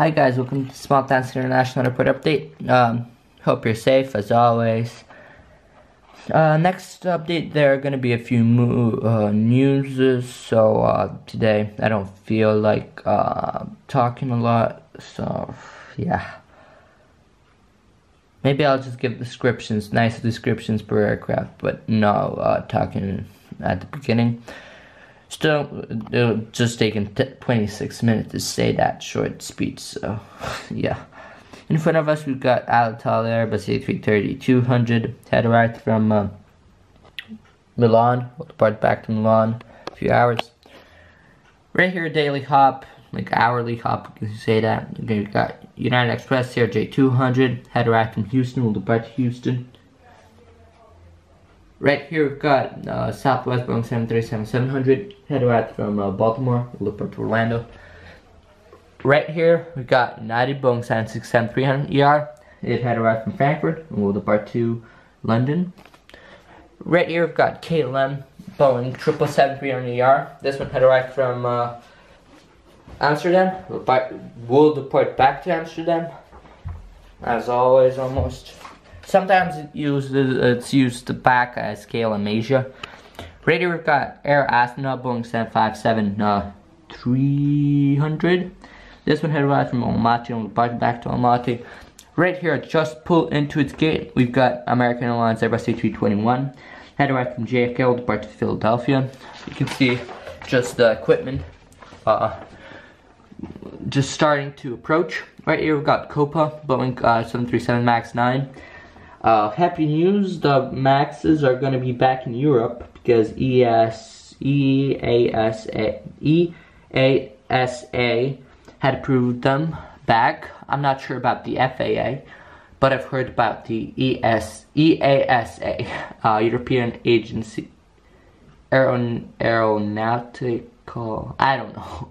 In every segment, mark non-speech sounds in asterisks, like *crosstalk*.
Hi guys, welcome to Small Town International Airport Update. Um, hope you're safe as always. Uh, next update, there are going to be a few uh, newses, so uh, today I don't feel like uh, talking a lot, so yeah. Maybe I'll just give descriptions, nice descriptions per aircraft, but no uh, talking at the beginning. Still, it'll just taken 26 minutes to say that short speech, so *laughs* yeah. In front of us, we've got Alitalia Airbus A330 200, head right from uh, Milan. Depart back to Milan a few hours. Right here, daily hop, like hourly hop, you can say that. We've got United Express here, J200, head right from Houston. We'll depart to Houston. Right here we've got uh, Southwest Boeing 737-700, head right from uh, Baltimore, look to Orlando. Right here we've got United Boeing 767-300ER, it had arrived from Frankfurt, and we'll depart to London. Right here we've got KLM Boeing 777-300ER, this one had arrived from uh, Amsterdam, we'll depart back to Amsterdam, as always almost. Sometimes it used, it's used back scale KLM Asia. Right here we've got Air Astana Boeing 757 uh, 300. This one had arrived from Almaty and we'll back to Almaty. Right here, just pull into its gate, we've got American Airlines Airbus A321. Had arrived from JFK, we'll depart to Philadelphia. You can see just the equipment uh, just starting to approach. Right here we've got Copa Boeing uh, 737 MAX 9. Uh, happy news, the Maxes are going to be back in Europe because ES, EASA, EASA had approved them back. I'm not sure about the FAA, but I've heard about the ES, EASA, uh, European Agency, Aeron, Aeronautical, I don't know.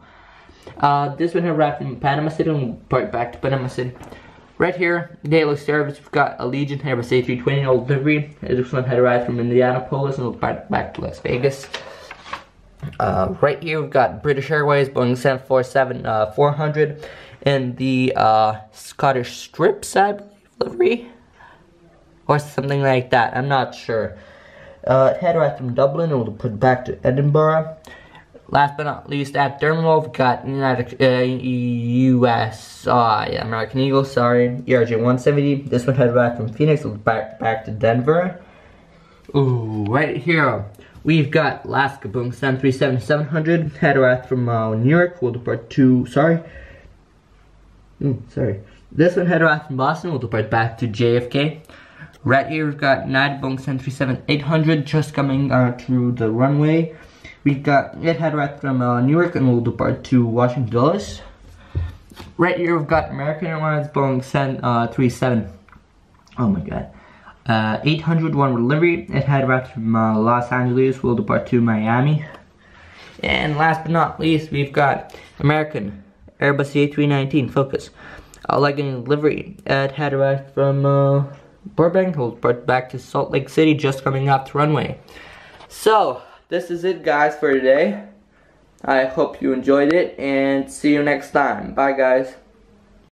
Uh, this one arrived in Panama City and brought back to Panama City. Right here, daily service, we've got Allegiant Airbus A320 old delivery. This one had arrived from Indianapolis and back, back to Las Vegas. Uh, right here, we've got British Airways, Boeing 747 uh, 400, and the uh, Scottish Strips, I believe, livery, or something like that. I'm not sure. Uh, head right from Dublin, and we'll put back to Edinburgh. Last but not least, at Terminal, we've got United uh, US uh, American Eagle, sorry, ERJ 170. This one headed back from Phoenix, back back to Denver. Ooh, right here, we've got Alaska Boeing 737-700, head right from uh, New York. We'll depart to, sorry, Ooh, sorry. This one headed right from Boston. We'll depart back to JFK. Right here, we've got United Boeing 737-800 just coming uh, through the runway. We've got it head right from uh, Newark and we'll depart to Washington Dulles. Right here we've got American Airlines Boeing 737. Uh, oh my god. Uh, 801 delivery. It had right from uh, Los Angeles. We'll depart to Miami. And last but not least, we've got American Airbus A319 Focus. Uh, like in delivery, it had right from uh, Burbank. We'll depart back to Salt Lake City, just coming off the runway. So, this is it guys for today. I hope you enjoyed it and see you next time. Bye guys.